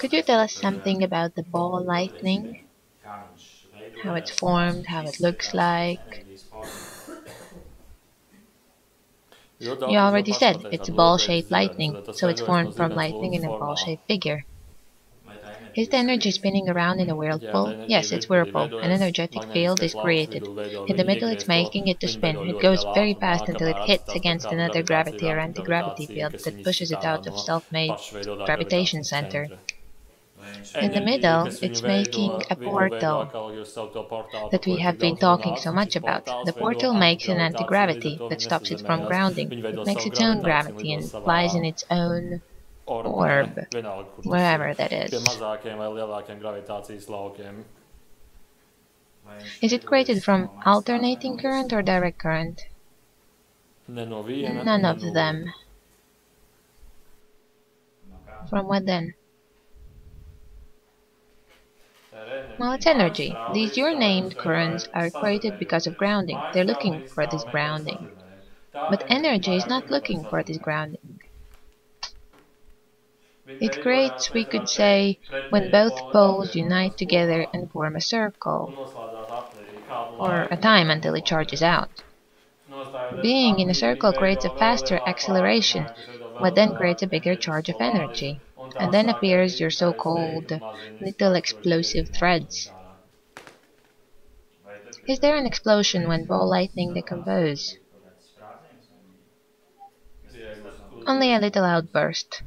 Could you tell us something about the ball lightning? How it's formed, how it looks like? You already said it's ball-shaped lightning, so it's formed from lightning in a ball-shaped figure. Is the energy spinning around in a whirlpool? Yes, it's whirlpool. An energetic field is created. In the middle it's making it to spin. It goes very fast until it hits against another gravity or anti-gravity field that pushes it out of self-made gravitation center. In the middle, it's making a portal that we have been talking so much about. The portal makes an anti-gravity that stops it from grounding. It makes its own gravity and flies in its own orb, wherever that is. Is it created from alternating current or direct current? None of them. From what then? Well, it's energy. These your named currents are created because of grounding. They're looking for this grounding. But energy is not looking for this grounding. It creates, we could say, when both poles unite together and form a circle, or a time until it charges out. Being in a circle creates a faster acceleration, what then creates a bigger charge of energy, and then appears your so-called little explosive threads. Is there an explosion when ball lightning decompose? Only a little outburst.